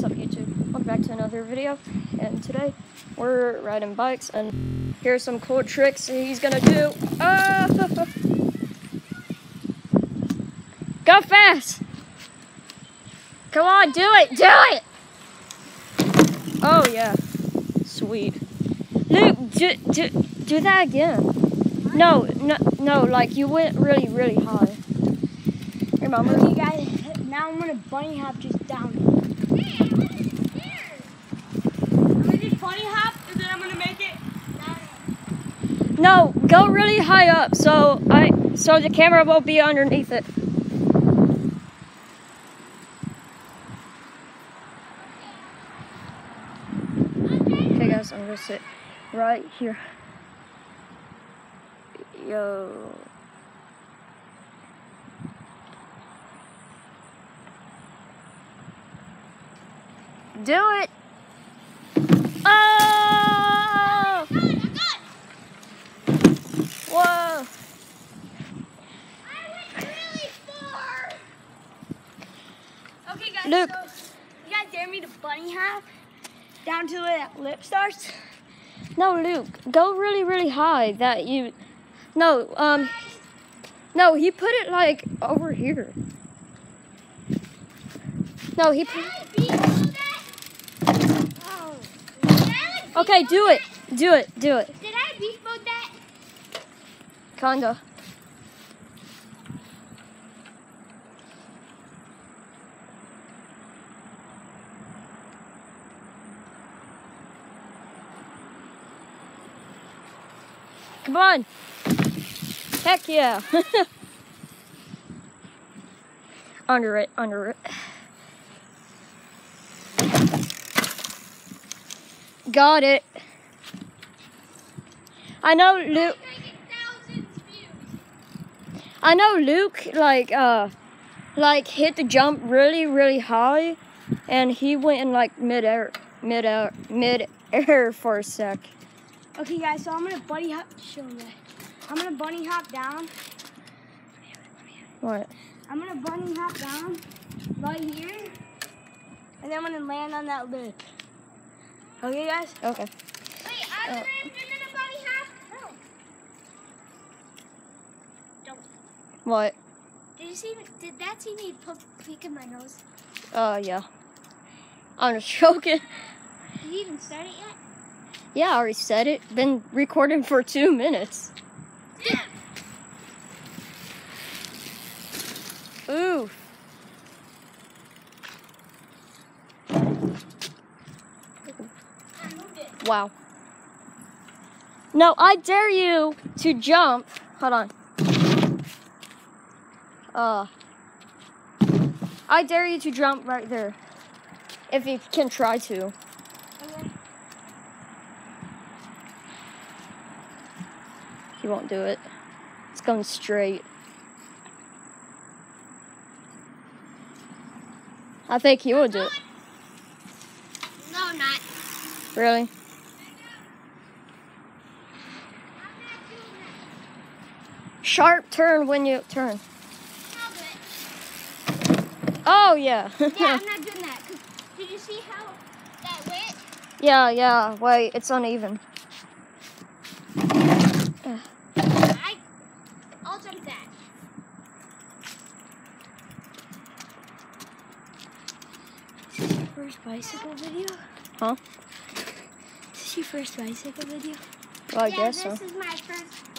What's up YouTube? Welcome back to another video and today we're riding bikes and here's some cool tricks he's gonna do. Ah! Go fast! Come on, do it! Do it! Oh yeah. Sweet. Luke, do, do, do that again. No, no, no, like you went really, really high. Mama. Okay, guys, now I'm gonna bunny hop just down. No, go really high up so I so the camera won't be underneath it. Okay guys, I'm gonna sit right here. Yo. Do it! Oh! Whoa! Okay, guys. Luke. So, you guys dare me to bunny hop down to where that lip starts? No, Luke, go really, really high. That you, no, um, no, he put it like over here. No, he put. Oh. Okay, do it, do it, do it. Did I beast mode that? Kinda. Come on. Heck yeah. under it, under it. Got it. I know Luke. I know Luke like uh like hit the jump really really high and he went in like mid air mid air mid air for a sec. Okay, guys, so I'm gonna bunny hop. Show me. I'm gonna bunny hop down. What? I'm gonna bunny hop down right here, and then I'm gonna land on that lip. Okay, guys. Okay. Wait, I'm Uh, gonna in a bunny hop. Oh. Don't. What? Did you see? Did that see me poke, peek in my nose? Uh yeah. I'm just joking. Did you even start it yet? Yeah, I already said it. Been recording for two minutes. Yeah. Ooh. I moved it. Wow. No, I dare you to jump. Hold on. Uh. I dare you to jump right there. If you can try to. Okay. He won't do it. It's going straight. I think he will do it. No, not. Really? I'm not doing that. Sharp turn when you turn. I'll do it. Oh, yeah. Yeah, I'm not doing that. 'cause did you see how that went? yeah, yeah. Wait, it's uneven. I, I'll jump that. First bicycle video. Huh? Is this your first bicycle video? Well, I yeah, guess this so. is my first bike. bicycle.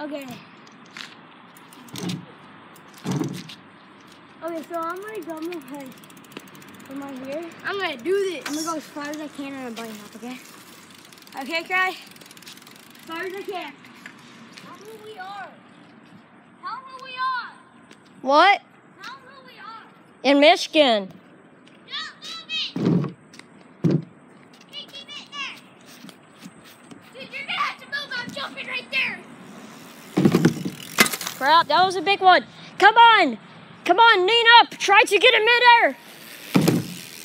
Okay. Okay, so I'm gonna go my head from right here. I'm gonna do this. I'm gonna go as far as I can on a bunny hop, okay? Okay, Cry? As far as I can. Tell who we are. Tell who we are. What? Tell who we are. In Michigan. Don't move it. Okay, keep it there. Dude, you're gonna have to move. I'm jumping right there. Crap, that was a big one. Come on. Come on, lean up. Try to get in midair.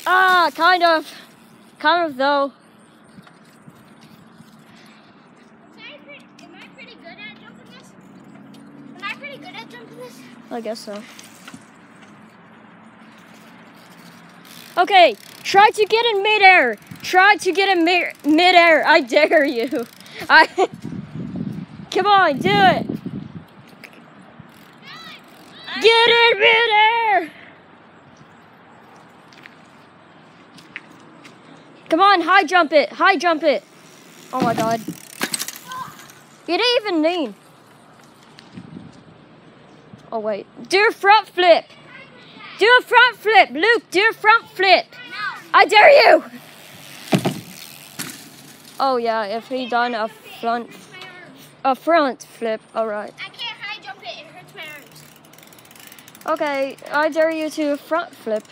Ah, kind of. Kind of, though. I guess so. Okay, try to get in midair. Try to get in mid midair. I dare you. I. Come on, do it. Get in midair. Come on, high jump it. High jump it. Oh my god. You didn't even lean. Oh wait. Do a front flip. Do a front flip. Luke, do a front flip. I dare you. Oh yeah, if he done a front a front flip, alright. I can't high jump it. It hurts my arms. Okay, I dare you to a front flip.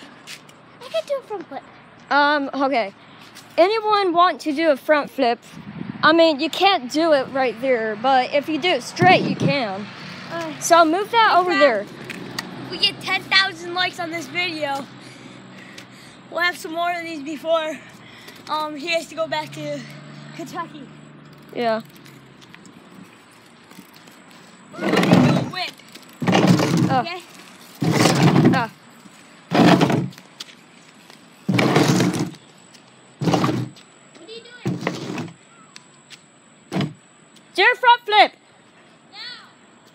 I can do a front flip. Um, okay. Anyone want to do a front flip? I mean, you can't do it right there, but if you do it straight, you can. Uh, So move that over there. we get 10,000 likes on this video, we'll have some more of these before um, he has to go back to Kentucky. Yeah. We're gonna do a whip. Oh. Okay? What are you doing? Do a front flip. No.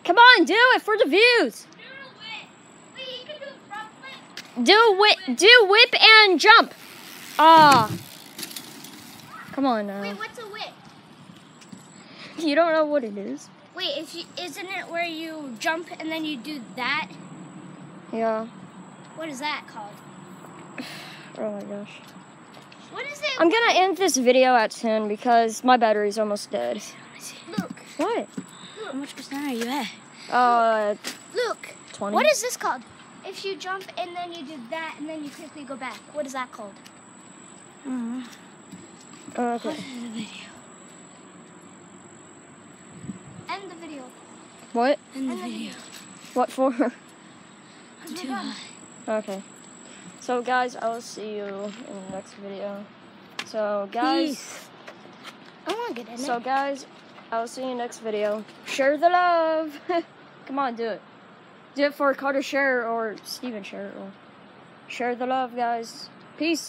Come on, do it for the views. Do a whip. Wait, you can do a front flip. Do whip, do whip and jump. Ah. Come on now. Wait, what's a whip? You don't know what it is. Wait, if you, isn't it where you jump and then you do that? Yeah. What is that called? Oh my gosh. What is it? I'm gonna end this video at 10 because my battery's almost dead. Look. What? How much percent are you at? Uh, Luke, 20. what is this called? If you jump and then you do that and then you quickly go back, what is that called? Mm hmm. Uh, Okay. End the video. What? in the video. What for? Too oh high. Okay. So guys, I will see you in the next video. So guys, Peace. I want to get in so guys, I will see you next video. Share the love. Come on, do it. Do it for Carter Share or Steven Share or share the love, guys. Peace.